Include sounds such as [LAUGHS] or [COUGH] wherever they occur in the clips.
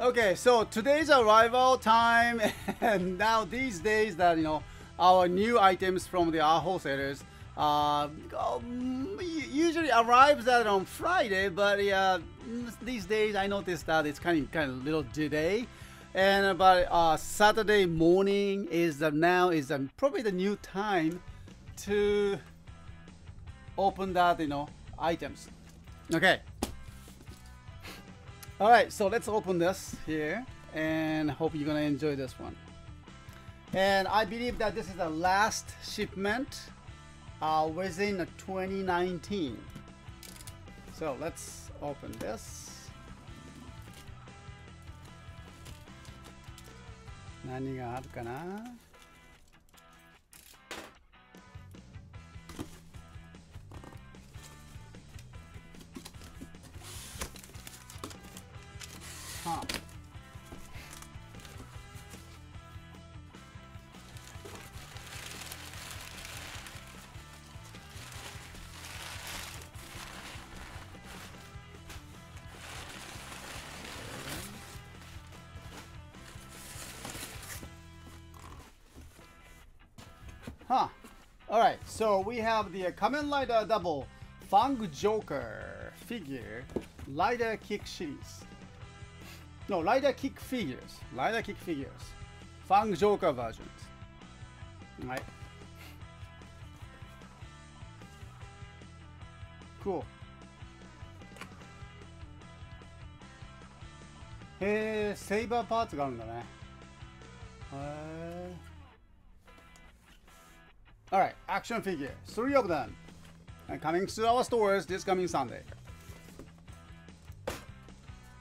Okay, so today's arrival time, [LAUGHS] and now these days that you know our new items from the our wholesalers uh, um, usually arrives at on Friday, but yeah, these days I noticed that it's kind of kind of little delay. And about uh, Saturday morning is the, now is the, probably the new time to open that you know items. Okay. All right, so let's open this here and hope you're gonna enjoy this one. And I believe that this is the last shipment uh, within 2019. So let's open this. Nani ga? Huh. Huh. Alright, so we have the Kamen Rider Double Fang Joker figure Rider Kick Series. No, Rider kick figures. Rider kick figures. Fang Joker versions. Right. Cool. へえ、セイバーパーツがあるんだね。へえ。Alright, eh? uh, action figure. Three of them. And coming to our stores this coming Sunday.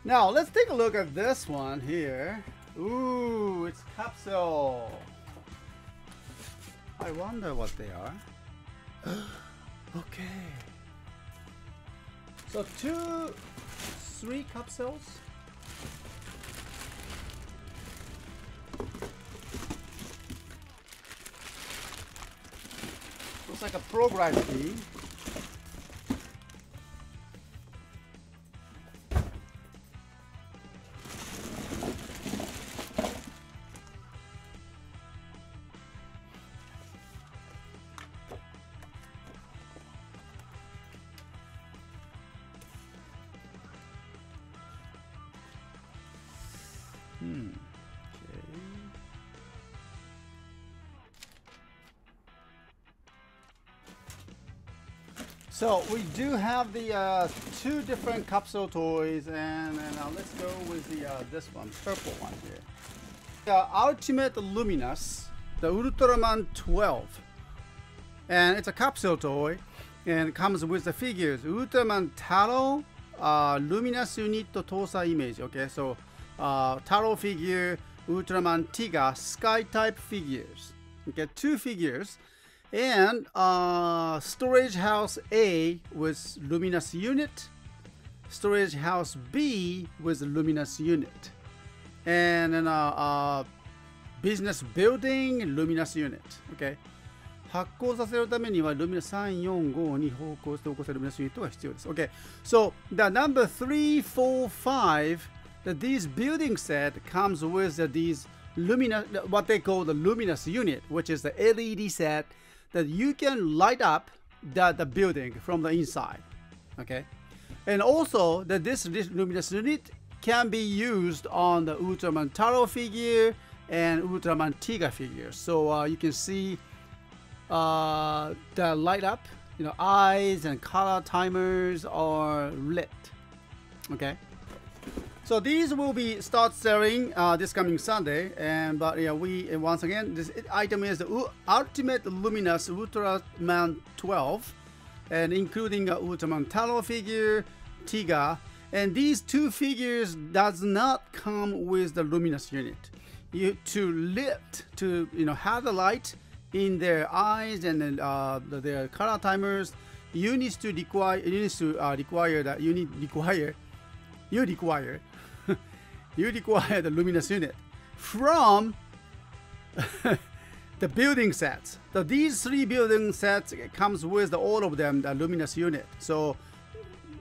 Now, let's take a look at this one here. Ooh, it's capsule. I wonder what they are. [GASPS] okay. So two, three capsules. Looks like a Progrise Key. Hmm. Okay. So we do have the uh, two different capsule toys, and, and uh, let's go with the uh, this one, purple one here. Uh, Ultimate Luminous, the Ultraman 12, and it's a capsule toy, and it comes with the figures Ultraman Taro, uh, Luminous Unit Tosa image. Okay, so uh, Taro figure, Ultraman Tiga, Sky type figures. Okay, two figures and uh, storage house A with luminous unit, storage house B with luminous unit, and then uh, uh, business building luminous unit. Okay. 発光させるためにはルミナス345に方向して起こせるルミナスユニットが必要です。Okay. So the number 345 that this building set comes with these luminous what they call the luminous unit, which is the LED set that you can light up the, the building from the inside. Okay. And also that this, this luminous unit can be used on the Ultraman Taro figure and Ultraman Tiga figure. So uh, you can see uh, the light up, you know, eyes and color timers are lit. Okay. So these will be start selling uh, this coming Sunday, and but yeah, we once again this item is the Ultimate Luminous Ultraman 12, and including a Ultraman Taro figure, Tiga, and these two figures does not come with the luminous unit. You to lit to you know have the light in their eyes and uh, their color timers. You need to require you need to uh, require that you need require you require you require the luminous unit from [LAUGHS] the building sets. So these three building sets comes with all of them the luminous unit. So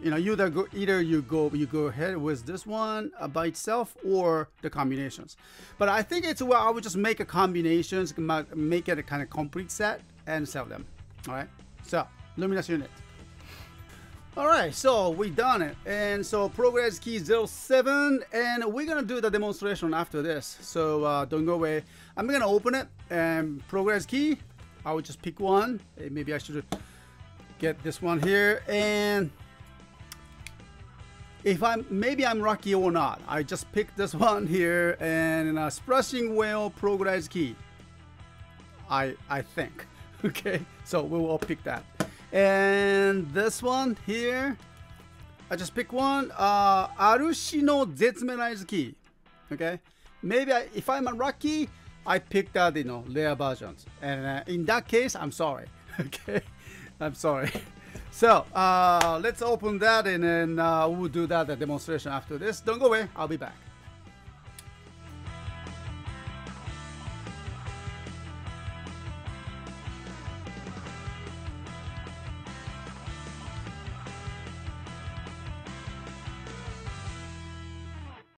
you know, either go, either you go you go ahead with this one uh, by itself or the combinations. But I think it's well, I would just make a combinations, make it a kind of complete set and sell them. All right. So Luminous unit. All right, so we done it. And so Progrise Key 07, and we're gonna do the demonstration after this. So uh, don't go away. I'm gonna open it and Progrise Key. I will just pick one. Maybe I should get this one here. And if I'm, maybe I'm lucky or not, I just picked this [LAUGHS] one here and a splashing whale Progrise Key. I, I think, [LAUGHS] okay? So we will pick that. And this one here, I just pick one. Uh, Arushi no Zetsumenaizu key. Okay, maybe I, if I'm unlucky, I picked that you know rare versions. And uh, in that case, I'm sorry. [LAUGHS] Okay, I'm sorry. [LAUGHS] So uh, let's open that and then uh, we'll do that the demonstration after this. Don't go away. I'll be back.